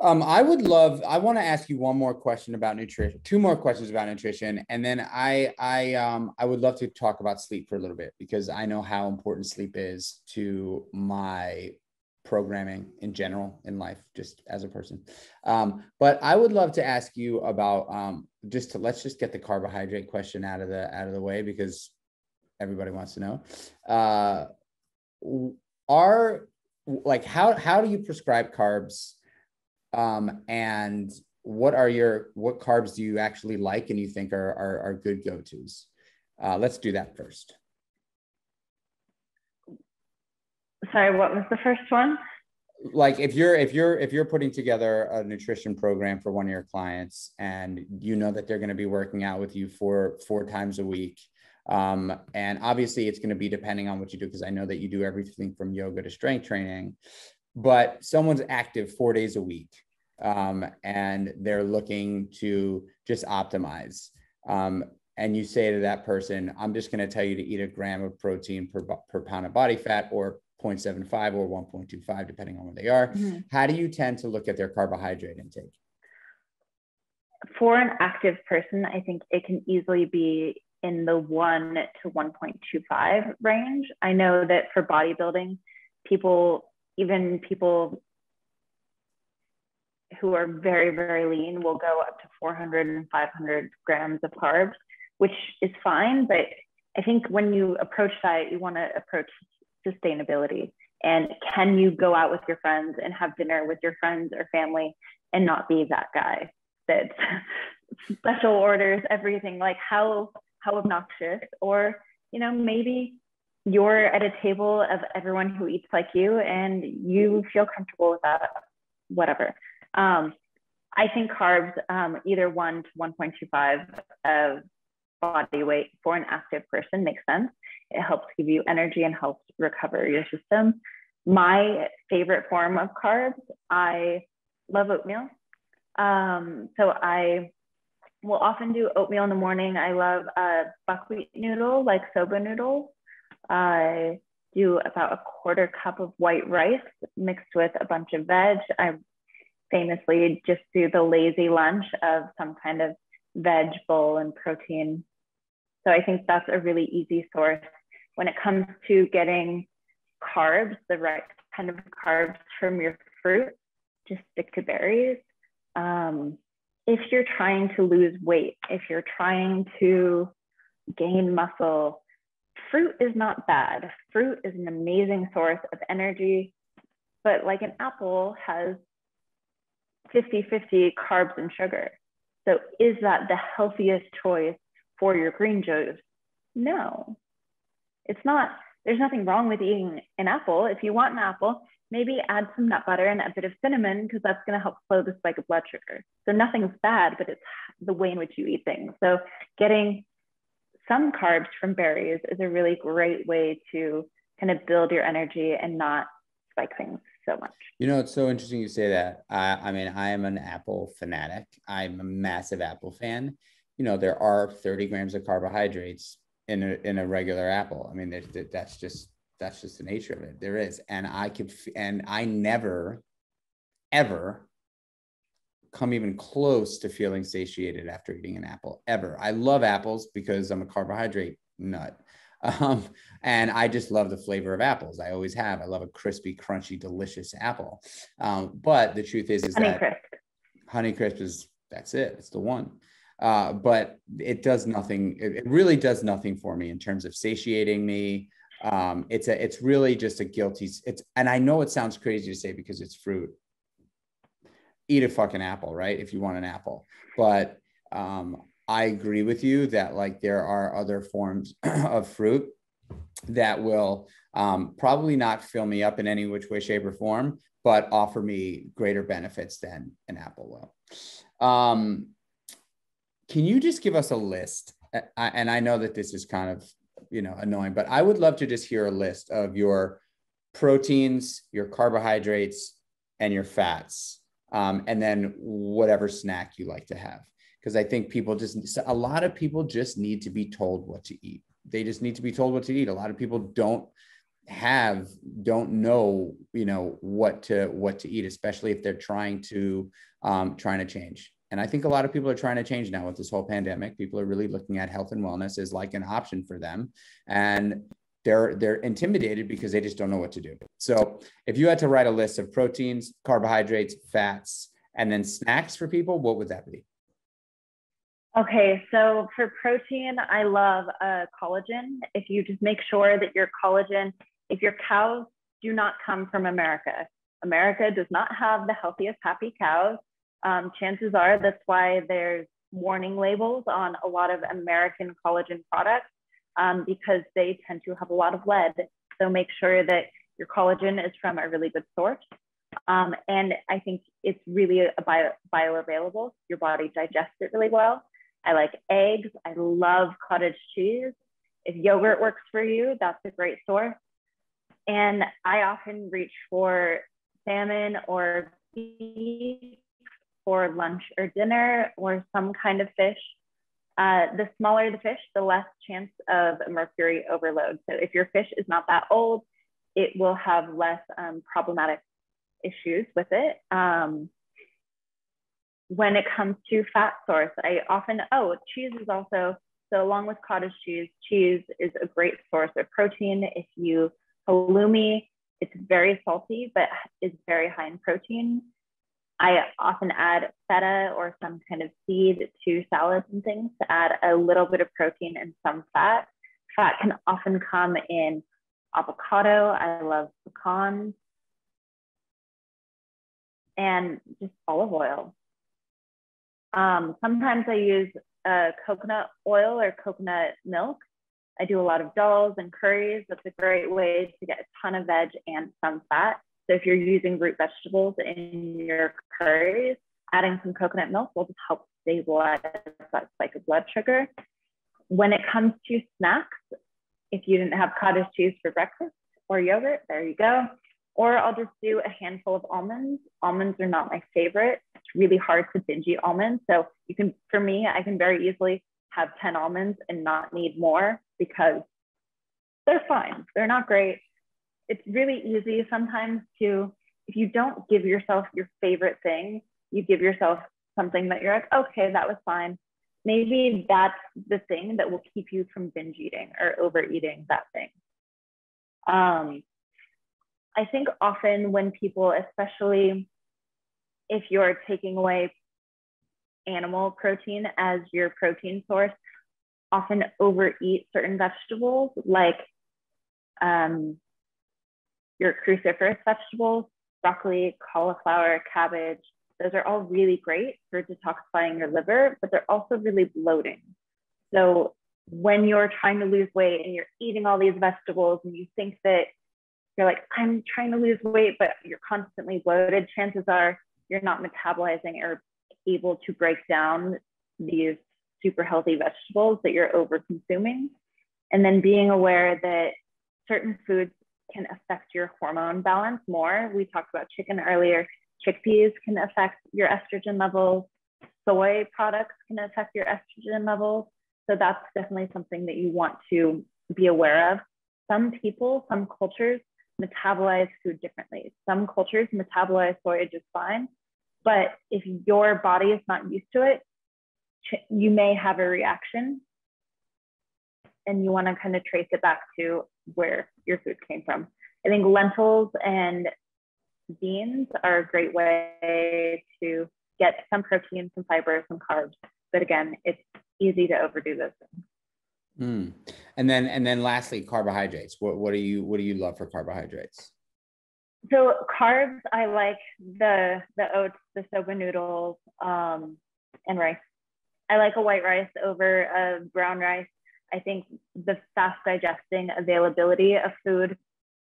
[SPEAKER 1] Um, I would love. I want to ask you one more question about nutrition. Two more questions about nutrition, and then I, I, um, I would love to talk about sleep for a little bit because I know how important sleep is to my programming in general in life, just as a person. Um, but I would love to ask you about um, just to let's just get the carbohydrate question out of the out of the way because everybody wants to know. Uh, are like how how do you prescribe carbs? Um, and what are your what carbs do you actually like and you think are are, are good go-to's? Uh, let's do that first.
[SPEAKER 2] Sorry, what was the first one?
[SPEAKER 1] Like if you're if you're if you're putting together a nutrition program for one of your clients and you know that they're going to be working out with you for four times a week, Um, and obviously, it's going to be depending on what you do, because I know that you do everything from yoga to strength training. But someone's active four days a week um, and they're looking to just optimize. Um, and you say to that person, I'm just going to tell you to eat a gram of protein per, per pound of body fat or 0.75 or 1.25, depending on where they are. Mm-hmm. How do you tend to look at their carbohydrate intake?
[SPEAKER 2] For an active person, I think it can easily be in the 1 to 1.25 range. I know that for bodybuilding, people, even people who are very, very lean will go up to 400 and 500 grams of carbs, which is fine. But I think when you approach diet, you want to approach sustainability. And can you go out with your friends and have dinner with your friends or family and not be that guy that [laughs] special orders everything? Like how how obnoxious? Or you know maybe you're at a table of everyone who eats like you and you feel comfortable with that. Whatever. Um, I think carbs, um, either 1 to 1.25 of body weight for an active person makes sense. It helps give you energy and helps recover your system. My favorite form of carbs, I love oatmeal. Um, so I will often do oatmeal in the morning. I love a buckwheat noodle, like soba noodles. I do about a quarter cup of white rice mixed with a bunch of veg. I famously just do the lazy lunch of some kind of veg bowl and protein. So I think that's a really easy source when it comes to getting carbs, the right kind of carbs from your fruit, just stick to berries. Um, if you're trying to lose weight, if you're trying to gain muscle, fruit is not bad. Fruit is an amazing source of energy, but like an apple has 50 50 carbs and sugar. So, is that the healthiest choice for your green juice? No, it's not. There's nothing wrong with eating an apple. If you want an apple, maybe add some nut butter and a bit of cinnamon because that's going to help slow the spike of blood sugar. So, nothing's bad, but it's the way in which you eat things. So, getting some carbs from berries is a really great way to kind of build your energy and not spike things so much.
[SPEAKER 1] You know, it's so interesting you say that. I, I mean, I am an Apple fanatic. I'm a massive Apple fan. You know, there are 30 grams of carbohydrates in a, in a regular apple. I mean, that's just that's just the nature of it. There is, and I could, and I never, ever come even close to feeling satiated after eating an apple ever. I love apples because I'm a carbohydrate nut. [laughs] Um, and I just love the flavor of apples. I always have. I love a crispy, crunchy, delicious apple. Um, but the truth is, is that Honeycrisp is that's it. It's the one. Uh, but it does nothing. It, really does nothing for me in terms of satiating me. Um, it's a. It's really just a guilty. It's and I know it sounds crazy to say because it's fruit. Eat a fucking apple, right? If you want an apple, but um, I agree with you that like there are other forms [clears throat] of fruit that will um, probably not fill me up in any which way, shape, or form, but offer me greater benefits than an apple will. Um, can you just give us a list? And I know that this is kind of you know annoying, but I would love to just hear a list of your proteins, your carbohydrates, and your fats, um, and then whatever snack you like to have because I think people just a lot of people just need to be told what to eat. They just need to be told what to eat. A lot of people don't have don't know you know what to what to eat especially if they're trying to um, trying to change and i think a lot of people are trying to change now with this whole pandemic people are really looking at health and wellness as like an option for them and they're they're intimidated because they just don't know what to do so if you had to write a list of proteins carbohydrates fats and then snacks for people what would that be
[SPEAKER 2] Okay, so for protein, I love uh, collagen. If you just make sure that your collagen, if your cows do not come from America, America does not have the healthiest, happy cows. Um, chances are that's why there's warning labels on a lot of American collagen products um, because they tend to have a lot of lead. So make sure that your collagen is from a really good source. Um, and I think it's really a bio, bioavailable. Your body digests it really well. I like eggs. I love cottage cheese. if yogurt works for you, that's a great source. And I often reach for salmon or beef for lunch or dinner or some kind of fish. Uh, the smaller the fish, the less chance of mercury overload. So if your fish is not that old, it will have less um, problematic issues with it. Um, when it comes to fat source, I often, oh, cheese is also, so along with cottage cheese, cheese is a great source of protein. If you halloumi, it's very salty, but is very high in protein. I often add feta or some kind of seed to salads and things to add a little bit of protein and some fat. Fat can often come in avocado. I love pecans and just olive oil. Um, sometimes I use uh, coconut oil or coconut milk. I do a lot of dals and curries. That's a great way to get a ton of veg and some fat. So if you're using root vegetables in your curries, adding some coconut milk will just help stabilize that spike of blood sugar. When it comes to snacks, if you didn't have cottage cheese for breakfast or yogurt, there you go. Or I'll just do a handful of almonds. Almonds are not my favorite. It's really hard to binge eat almonds. So you can, for me, I can very easily have 10 almonds and not need more because they're fine. They're not great. It's really easy sometimes to, if you don't give yourself your favorite thing, you give yourself something that you're like, okay, that was fine. Maybe that's the thing that will keep you from binge eating or overeating that thing. Um, I think often when people, especially if you're taking away animal protein as your protein source, often overeat certain vegetables like um, your cruciferous vegetables, broccoli, cauliflower, cabbage. Those are all really great for detoxifying your liver, but they're also really bloating. So when you're trying to lose weight and you're eating all these vegetables and you think that you're like, I'm trying to lose weight, but you're constantly bloated, chances are you're not metabolizing or able to break down these super healthy vegetables that you're over consuming. And then being aware that certain foods can affect your hormone balance more. We talked about chicken earlier. Chickpeas can affect your estrogen levels. Soy products can affect your estrogen levels. So that's definitely something that you want to be aware of. Some people, some cultures metabolize food differently. Some cultures metabolize soy just fine, but if your body is not used to it, you may have a reaction and you want to kind of trace it back to where your food came from. I think lentils and beans are a great way to get some protein, some fiber, some carbs. But again, it's easy to overdo those things.
[SPEAKER 1] Mm. And then and then lastly, carbohydrates. What what do you what do you love for carbohydrates?
[SPEAKER 2] So carbs, I like the the oats, the soba noodles, um, and rice. I like a white rice over a brown rice. I think the fast digesting availability of food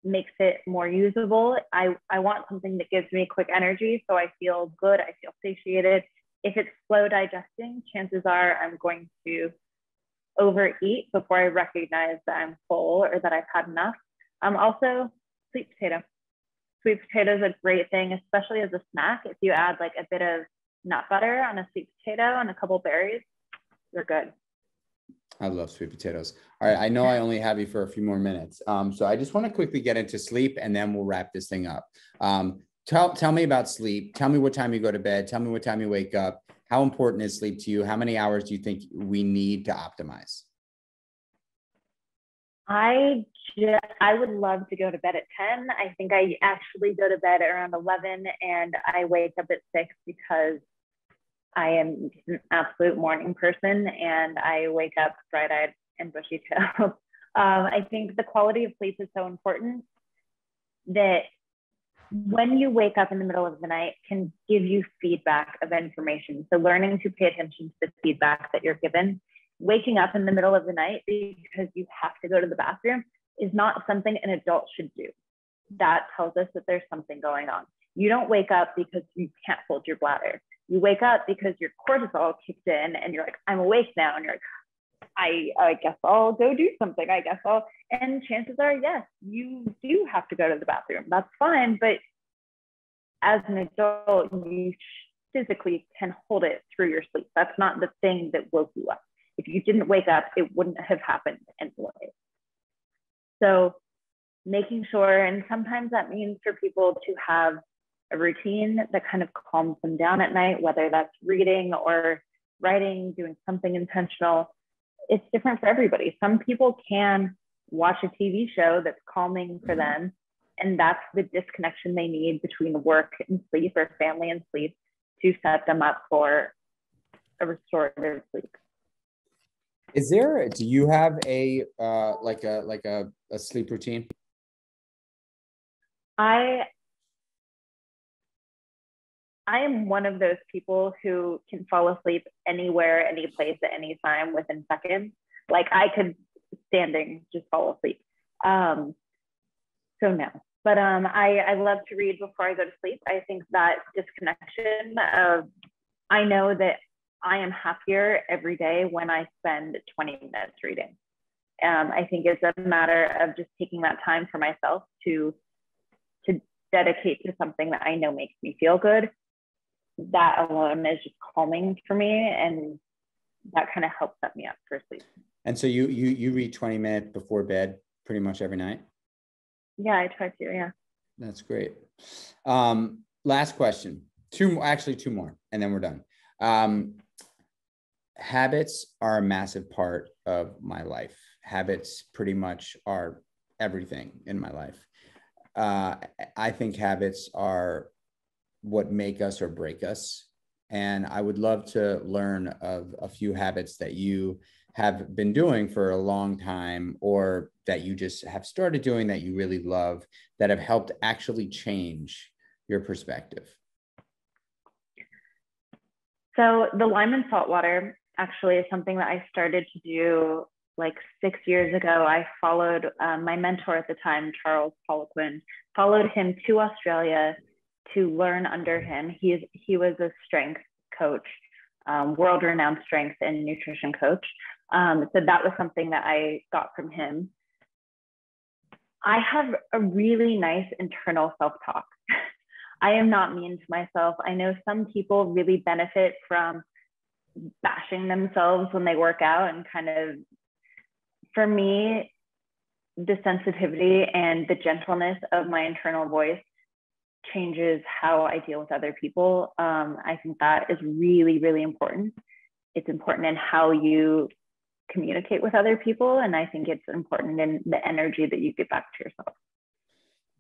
[SPEAKER 2] makes it more usable. I, I want something that gives me quick energy so I feel good, I feel satiated. If it's slow digesting, chances are I'm going to overeat before I recognize that I'm full or that I've had enough. Um, also, sweet potato. Sweet potato is a great thing, especially as a snack. If you add like a bit of nut butter on a sweet potato and a couple berries, you're good.
[SPEAKER 1] I love sweet potatoes. All right, I know I only have you for a few more minutes, um, so I just want to quickly get into sleep, and then we'll wrap this thing up. Um, tell tell me about sleep. Tell me what time you go to bed. Tell me what time you wake up. How important is sleep to you? How many hours do you think we need to optimize?
[SPEAKER 2] I just, I would love to go to bed at 10. I think I actually go to bed around 11 and I wake up at 6 because I am an absolute morning person and I wake up bright eyed and bushy tailed. [laughs] um, I think the quality of sleep is so important that when you wake up in the middle of the night can give you feedback of information. So learning to pay attention to the feedback that you're given. Waking up in the middle of the night because you have to go to the bathroom is not something an adult should do. That tells us that there's something going on. You don't wake up because you can't hold your bladder. You wake up because your cortisol kicked in and you're like, I'm awake now. And you're like, I, I guess I'll go do something. I guess I'll, and chances are, yes, you do have to go to the bathroom. That's fine. But as an adult, you physically can hold it through your sleep. That's not the thing that woke you up. If you didn't wake up, it wouldn't have happened anyway. So making sure, and sometimes that means for people to have a routine that kind of calms them down at night, whether that's reading or writing, doing something intentional. It's different for everybody. Some people can watch a TV show that's calming for mm-hmm. them, and that's the disconnection they need between work and sleep or family and sleep to set them up for a restorative sleep.
[SPEAKER 1] Is there? Do you have a uh, like a like a, a sleep routine?
[SPEAKER 2] I I am one of those people who can fall asleep anywhere, any place, at any time within seconds. Like I could standing just fall asleep. Um, so no, but um, I, I love to read before I go to sleep. I think that disconnection of I know that I am happier every day when I spend 20 minutes reading. Um, I think it's a matter of just taking that time for myself to to dedicate to something that I know makes me feel good that alone is just calming for me and that kind of helps set me up for sleep.
[SPEAKER 1] And so you you you read 20 minutes before bed pretty much every night?
[SPEAKER 2] Yeah, I try to, yeah.
[SPEAKER 1] That's great. Um, last question. Two actually two more and then we're done. Um, habits are a massive part of my life. Habits pretty much are everything in my life. Uh, I think habits are what make us or break us. And I would love to learn of a few habits that you have been doing for a long time or that you just have started doing that you really love that have helped actually change your perspective.
[SPEAKER 2] So, the lime and salt water actually is something that I started to do like six years ago. I followed um, my mentor at the time, Charles Poliquin, followed him to Australia to learn under him. He is he was a strength coach, um, world renowned strength and nutrition coach. Um, so that was something that I got from him. I have a really nice internal self talk. [laughs] I am not mean to myself. I know some people really benefit from bashing themselves when they work out and kind of, for me, the sensitivity and the gentleness of my internal voice changes how I deal with other people. Um, I think that is really, really important. It's important in how you communicate with other people. And I think it's important in the energy that you give back to yourself.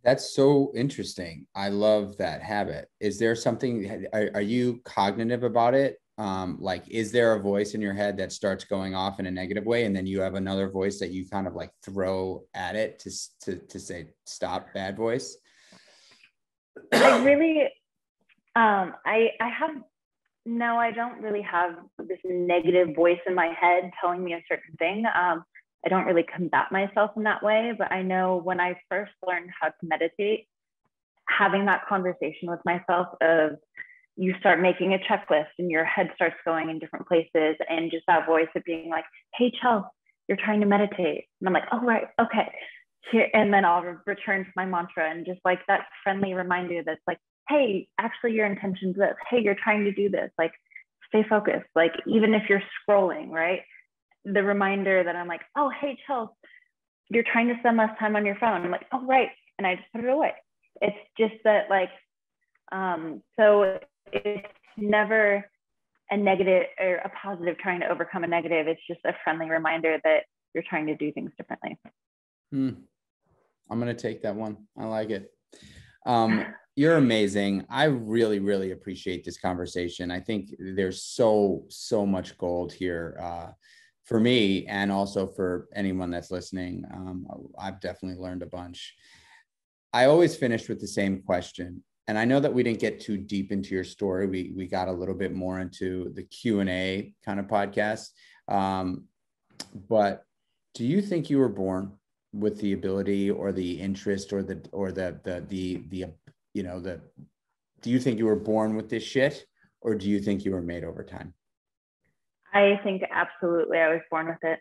[SPEAKER 1] That's so interesting. I love that habit. Is there something, are, are you cognitive about it? Um, like, is there a voice in your head that starts going off in a negative way? And then you have another voice that you kind of like throw at it to, to, to say, stop bad voice?
[SPEAKER 2] I really, um, I I have no, I don't really have this negative voice in my head telling me a certain thing. Um, I don't really combat myself in that way, but I know when I first learned how to meditate, having that conversation with myself of you start making a checklist and your head starts going in different places and just that voice of being like, hey, Chelsey, you're trying to meditate. And I'm like, oh, right, okay here and then I'll return to my mantra and just like that friendly reminder that's like, hey, actually your intention's this. Hey, you're trying to do this. Like stay focused. Like even if you're scrolling, right? The reminder that I'm like, oh, hey, Chelsey, you're trying to spend less time on your phone. I'm like, oh, right. And I just put it away. It's just that like, um, so it's never a negative or a positive trying to overcome a negative. It's just a friendly reminder that you're trying to do things differently.
[SPEAKER 1] Hmm. I'm gonna take that one. I like it. Um, you're amazing. I really, really appreciate this conversation. I think there's so, so much gold here uh, for me and also for anyone that's listening. Um, I've definitely learned a bunch. I always finish with the same question. And I know that we didn't get too deep into your story. We, we got a little bit more into the Q&A kind of podcast. Um, but do you think you were born with the ability or the interest or the or the the the the you know the do you think you were born with this shit or do you think you were made over time
[SPEAKER 2] I think absolutely I was born with it.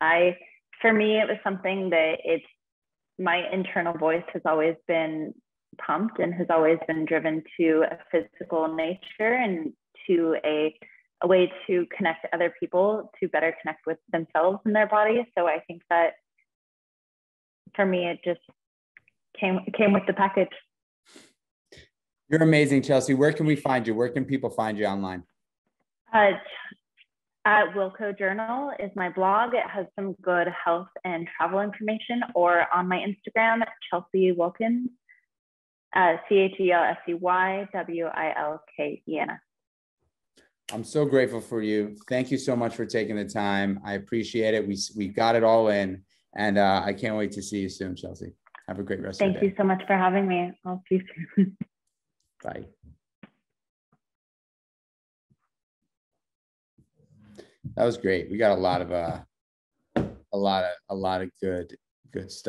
[SPEAKER 2] I, for me, it was something that it's my internal voice has always been pumped and has always been driven to a physical nature and to a, a way to connect other people to better connect with themselves and their bodies. So I think that for me, it just came came with the package.
[SPEAKER 1] You're amazing, Chelsey. Where can we find you? Where can people find you online?
[SPEAKER 2] Uh, at Wilco Journal is my blog. It has some good health and travel information, or on my Instagram, Chelsey Wilkens, uh, C H E L S E Y W I L K E N S.
[SPEAKER 1] I'm so grateful for you. Thank you so much for taking the time. I appreciate it. We we got it all in, and uh, I can't wait to see you soon, Chelsey. Have a great rest
[SPEAKER 2] Thank
[SPEAKER 1] of your day.
[SPEAKER 2] Thank you so much for having me. I'll see you soon. [laughs]
[SPEAKER 1] Bye. That was great. We got a lot of uh a lot of a lot of good good stuff.